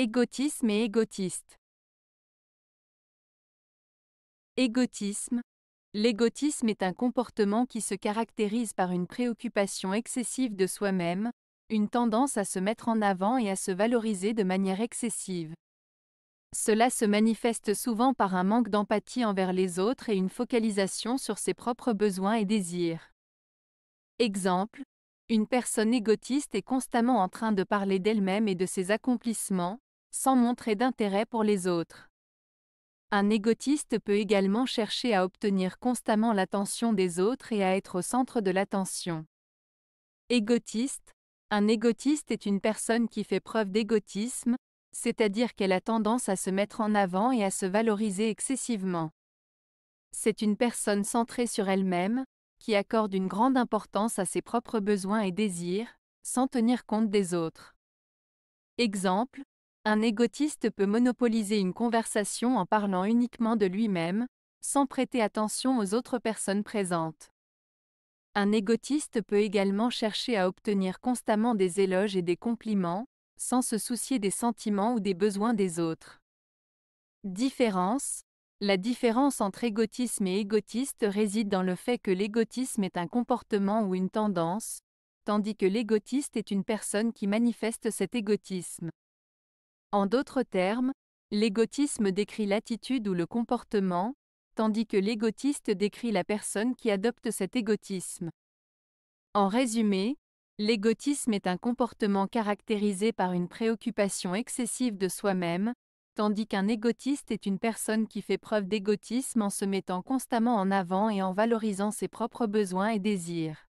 Égotisme et égotiste. Égotisme. L'égotisme est un comportement qui se caractérise par une préoccupation excessive de soi-même, une tendance à se mettre en avant et à se valoriser de manière excessive. Cela se manifeste souvent par un manque d'empathie envers les autres et une focalisation sur ses propres besoins et désirs. Exemple, une personne égotiste est constamment en train de parler d'elle-même et de ses accomplissements, sans montrer d'intérêt pour les autres. Un égotiste peut également chercher à obtenir constamment l'attention des autres et à être au centre de l'attention. Égotiste Un égotiste est une personne qui fait preuve d'égotisme, c'est-à-dire qu'elle a tendance à se mettre en avant et à se valoriser excessivement. C'est une personne centrée sur elle-même, qui accorde une grande importance à ses propres besoins et désirs, sans tenir compte des autres. Exemple, un égotiste peut monopoliser une conversation en parlant uniquement de lui-même, sans prêter attention aux autres personnes présentes. Un égotiste peut également chercher à obtenir constamment des éloges et des compliments, sans se soucier des sentiments ou des besoins des autres. Différence La différence entre égotisme et égotiste réside dans le fait que l'égotisme est un comportement ou une tendance, tandis que l'égotiste est une personne qui manifeste cet égotisme. En d'autres termes, l'égotisme décrit l'attitude ou le comportement, tandis que l'égotiste décrit la personne qui adopte cet égotisme. En résumé, l'égotisme est un comportement caractérisé par une préoccupation excessive de soi-même, tandis qu'un égotiste est une personne qui fait preuve d'égotisme en se mettant constamment en avant et en valorisant ses propres besoins et désirs.